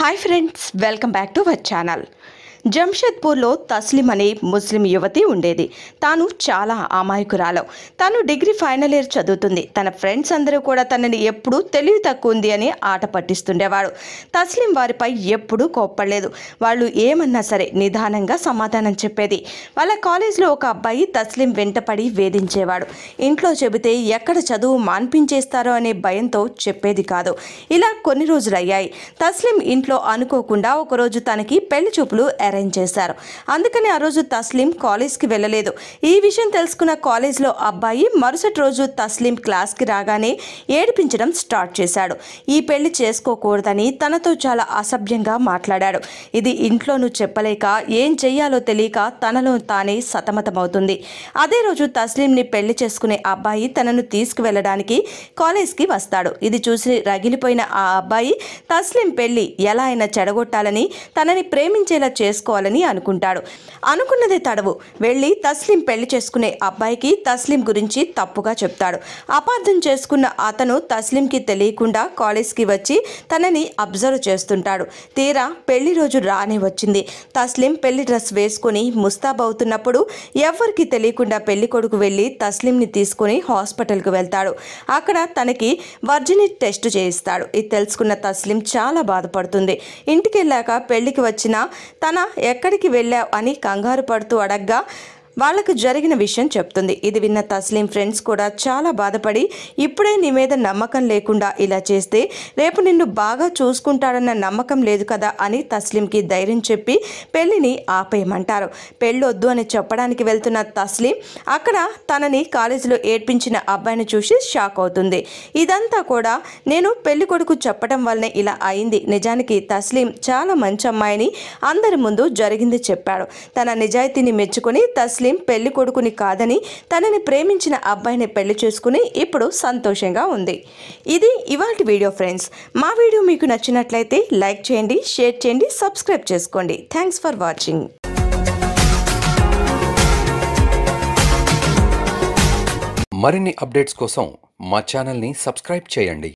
hi friends welcome back to our channel జంషెద్పూర్లో Taslim అనే ముస్లిం యువతి ఉండేది. తాను చాలా అమాయకురాలు. తాను డిగ్రీ ఫైనల్ ఇయర్ చదువుతుంది. తన ఫ్రెండ్స్ అందరూ కూడా తనని ఎప్పుడూ తెలివి తక్కువ ఉంది అని ఆట పట్టిస్తుండేవాడు. తస్లిం వారిపై ఎప్పుడూ కోప్పడలేదు. వాళ్ళు ఏమన్నా సరే నిదానంగా సమాధానం చెప్పేది. వాళ్ళ కాలేజ్లో ఒక అబ్బాయి తస్లిం వెంటపడి వేధించేవాడు. ఇంట్లో చెబితే ఎక్కడ చదువు మాన్పించేస్తారో అనే భయంతో చెప్పేది కాదు. ఇలా కొన్ని రోజులు అయ్యాయి తస్లిం ఇంట్లో అనుకోకుండా ఒకరోజు తనకి పెళ్ళి చూపులు అరేంజ్ చేశారు. అందుకని ఆ రోజు తస్లిం కాలేజ్కి వెళ్ళలేదు. ఈ విషయం తెలుసుకున్న కాలేజ్లో అబ్బాయి మరుసటి రోజు తస్లిం క్లాస్కి రాగానే ఏడిపించడం స్టార్ట్ చేశాడు. ఈ పెళ్ళి చేసుకోకూడదని తనతో చాలా అసభ్యంగా మాట్లాడాడు. ఇది ఇంట్లోనూ చెప్పలేక ఏం చెయ్యాలో తెలియక తనలో తానే సతమతమవుతుంది. అదే రోజు తస్లీంని పెళ్ళి చేసుకునే అబ్బాయి తనను తీసుకువెళ్ళడానికి కాలేజ్కి వస్తాడు. ఇది చూసి రగిలిపోయిన ఆ అబ్బాయి తస్లిం పెళ్ళి ఎలా అయినా చెడగొట్టాలని తనని ప్రేమించేలా చేసుకోవాలని అనుకుంటాడు. అనుకున్నదే తడవు. వెళ్ళి తస్లిం పెళ్ళి చేసుకునే అబ్బాయికి తస్లిం గురించి తప్పుగా చెప్తాడు. అపార్థం చేసుకున్న అతను తస్లింకి తెలియకుండా కాలేజ్కి వచ్చి తనని అబ్జర్వ్ చేస్తుంటాడు. తీరా పెళ్ళి రోజు రానే వచ్చింది. తస్లిం పెళ్ళి డ్రెస్ వేసుకుని ముస్తాబవుతున్నప్పుడు ఎవరికి తెలియకుండా పెళ్ళి కొడుకు వెళ్ళి తస్లింని తీసుకుని హాస్పిటల్కి వెళ్తాడు. అక్కడ తనకి వర్జిని టెస్ట్ చేయిస్తాడు. ఇది తెలుసుకున్న తస్లిం చాలా బాధపడుతుంది. ఇంటికి వెళ్ళాక పెళ్ళికి వచ్చిన తన ఎక్కడికి వెళ్ళావు అని కంగారు పడుతూ అడగ్గా వాళ్ళకు జరిగిన విషయం చెప్తుంది. ఇది విన్న తస్లీం ఫ్రెండ్స్ కూడా చాలా బాధపడి ఇప్పుడే నీ మీద నమ్మకం లేకుండా ఇలా చేస్తే రేపు నిన్ను బాగా చూసుకుంటాడన్న నమ్మకం లేదు కదా అని తస్లీంకి ధైర్యం చెప్పి పెళ్ళిని ఆపేయమంటారు. పెళ్ళొద్దు అని చెప్పడానికి వెళ్తున్న తస్లీం అక్కడ తనని కాలేజీలో ఏడ్పించిన అబ్బాయిని చూసి షాక్ అవుతుంది. ఇదంతా కూడా నేను పెళ్ళి కొడుకు చెప్పడం వల్లనే ఇలా అయింది. నిజానికి తస్లీం చాలా మంచి అమ్మాయిని అందరి ముందు జరిగింది చెప్పాడు. తన నిజాయితీని మెచ్చుకొని తస్లీం పెళ్ళి కొడుకుని కాదని తనని ప్రేమించిన అబ్బాయిని పెళ్ళి చేసుకుని ఇప్పుడు సంతోషంగా ఉంది. ఇది ఇవాటి వీడియో ఫ్రెండ్స్. మా వీడియో మీకు నచ్చినట్లయితే లైక్ చేయండి షేర్ చేయండి సబ్స్క్రైబ్ చేసుకోండి. థ్యాంక్స్ ఫర్ వాచింగ్ మరిన్ని అప్డేట్స్ కోసం మా ఛానల్ని సబ్స్క్రైబ్ చేయండి.